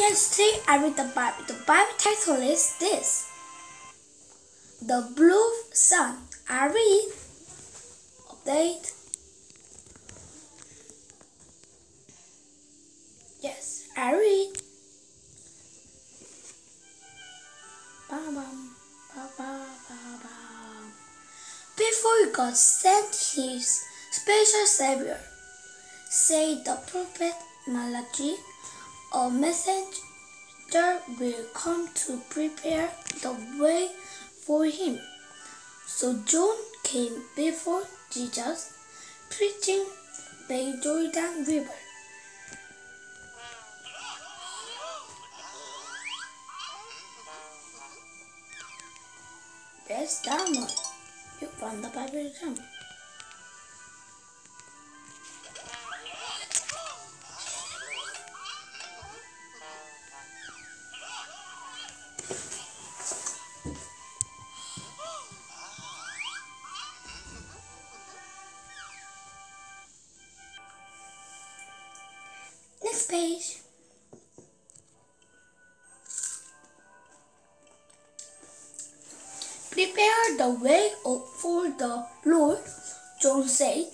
yesterday I read the Bible. The Bible title is this. The Blue Sun. I read. Update. Yes, I read. Bam, bam, ba, ba, ba, ba. Before God sent his special Savior, say the prophet Malachi, a messenger will come to prepare the way for him. So John came before Jesus, preaching by Jordan River. That one. You found the Bible jump. Page. Prepare the way for the Lord, John said.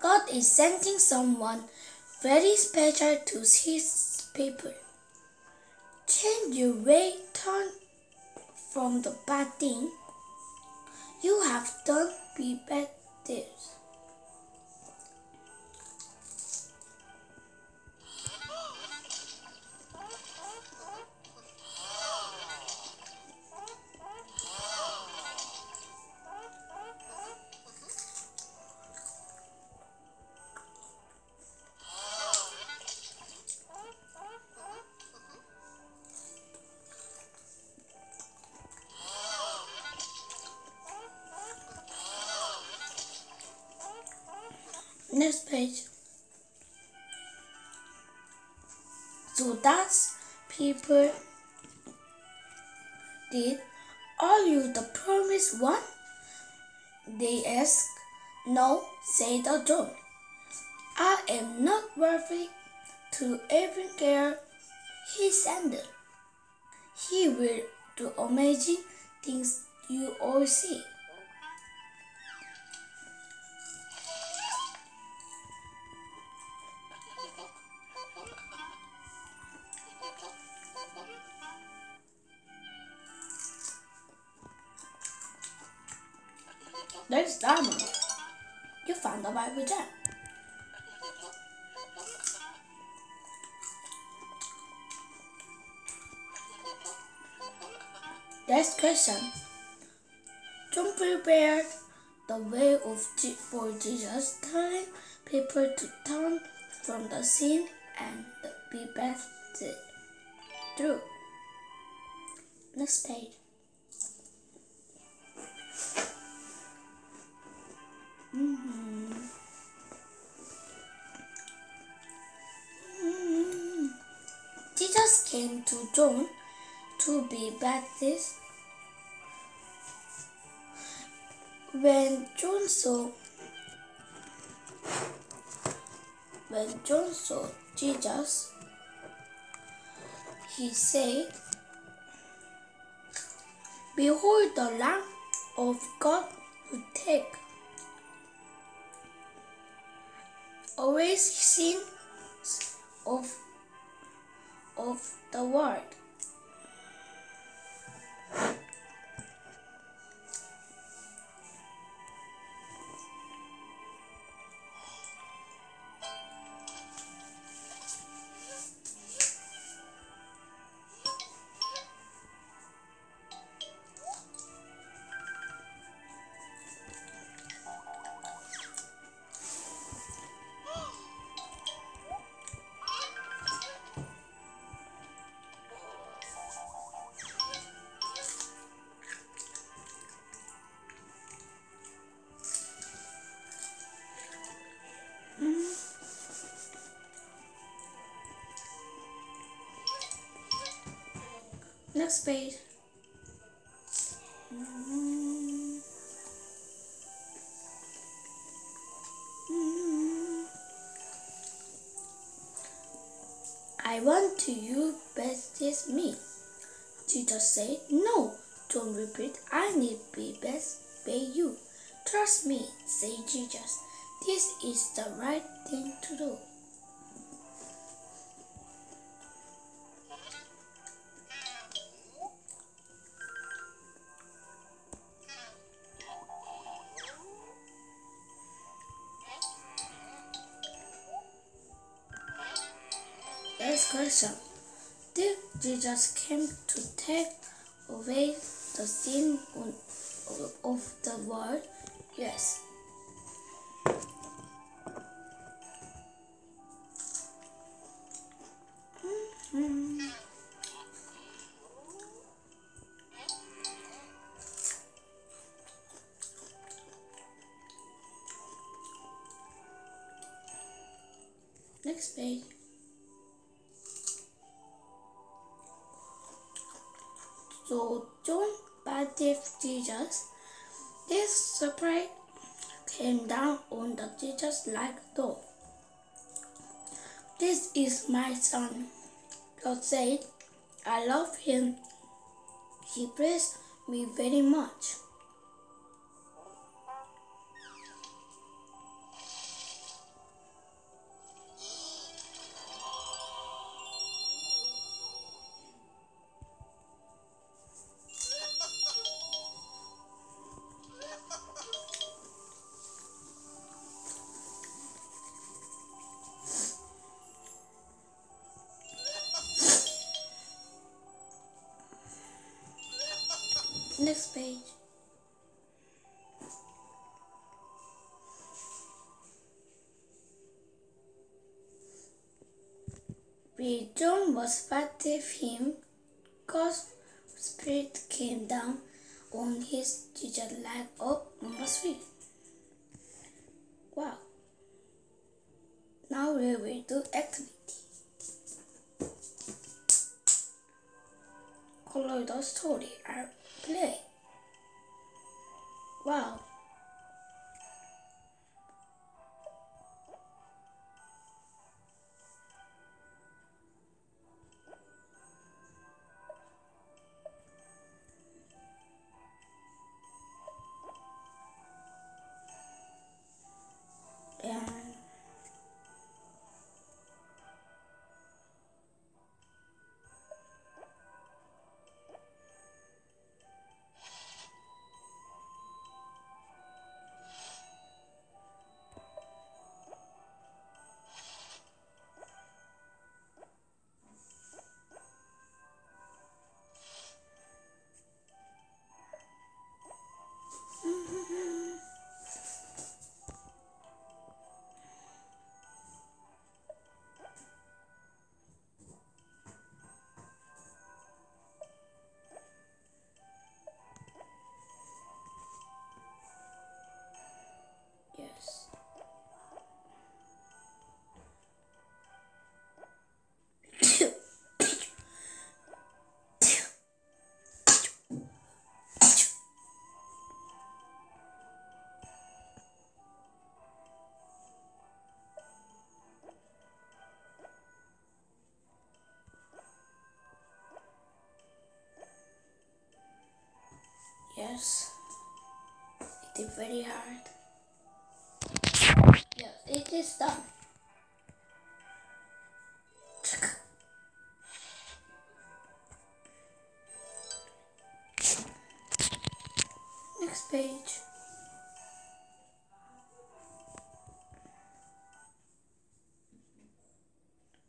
God is sending someone very special to his people. Change your way, turn from the bad thing you have done, be better. Next page. So that's people did are you the promised one? They asked. No, said the John. I am not worthy to even care his sandal. He will do amazing things you all see. There's Diamond. You found the Bible gem. Next question. John prepare the way of for Jesus, time people to turn from the sin and be baptized. True. Next page. Came to John to be baptized. When John saw when John saw Jesus, he said, Behold the Lamb of God who take always sins of of the world. Next page. I want to you best me. Jesus said, No, don't repeat. I need be best by you. Trust me, said Jesus. This is the right thing to do. Question. Did Jesus came to take away the sin of the world? Yes. Mm-hmm. Next page. So John Baptist Jesus, this spirit came down on the Jesus like dove. This is my son. God said, I love him. He praised me very much. Next page. John was baptized him, God's Spirit came down on his teacher like number three. Wow. Now we will do activity. Follow the story play. Wow. Yes, it is very hard. Yes, it is done. Next page.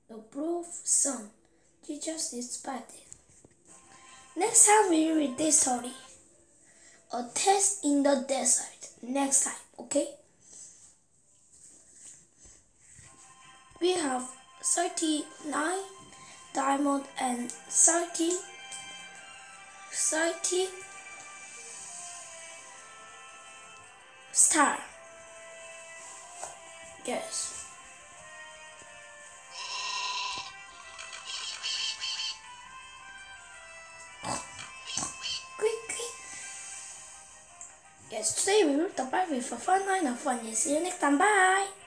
The proof son. Jesus is body. Next time we read this story. A test in the desert. Next time, okay? We have 39 diamond and 30 30 star. Yes. Today we will the Bible for fun line. See you next time. Bye.